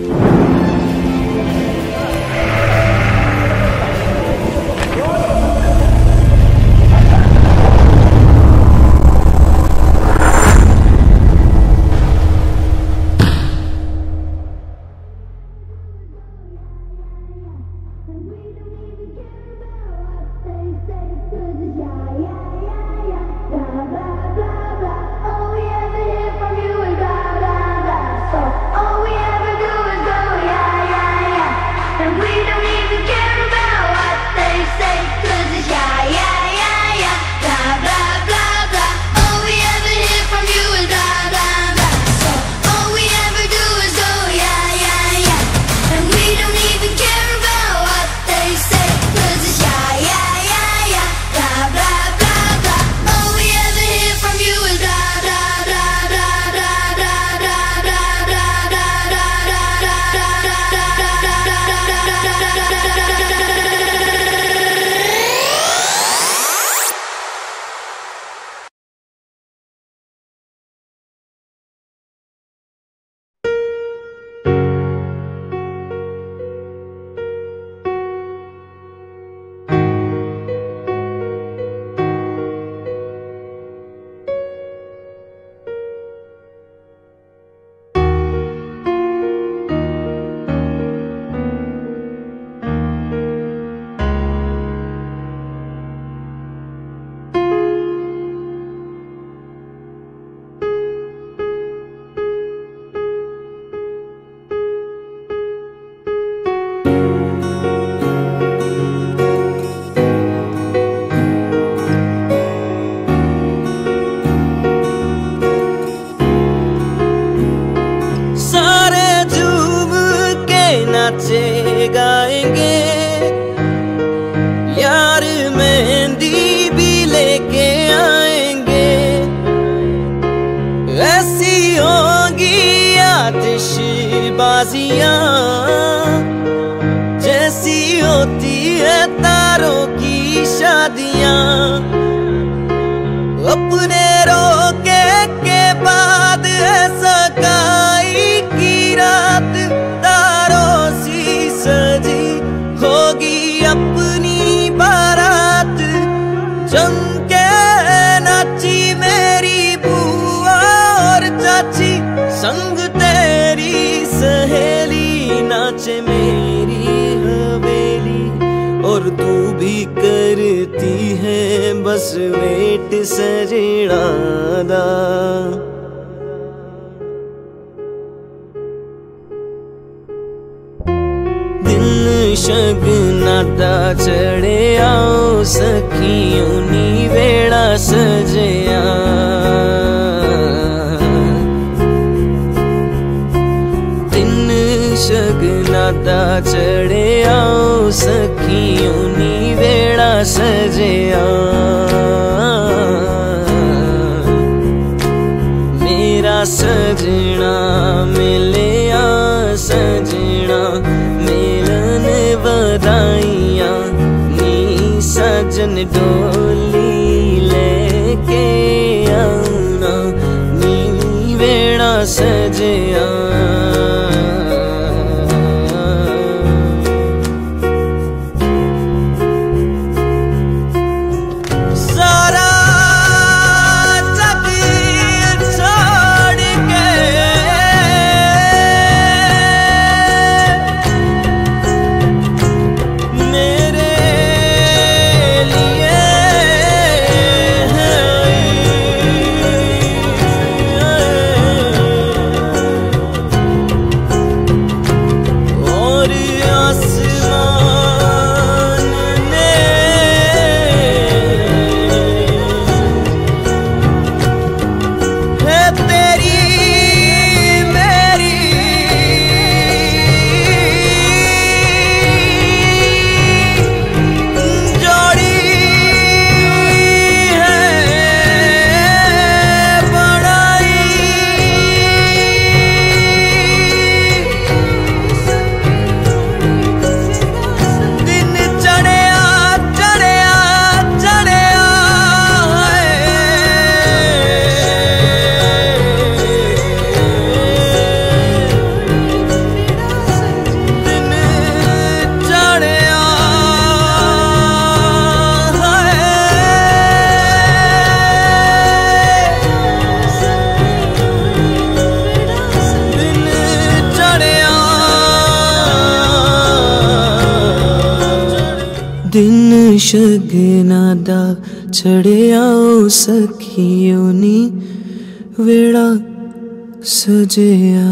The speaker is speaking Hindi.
you. नाचे गाएँगे। यार मेहंदी भी लेके आएँगे। ऐसी होगी आतिशबाजियाँ। जैसी होती है तारों की शादियाँ। अपने रोके के बाद है सकाई भी करती है, बस वेट सरिणादा दिल शगनाता चढ़े आओ सखियों नी वेड़ा सजया। दिन शगनाता चढ़े आओ सखी उनी वेड़ा सजया। मेरा सजना मिले सजना मिलन बदाइया नी सजन डोली लेके आना, नी वेड़ा सजया। शगना शगनादा चडेया सखियो वेड़ा सजया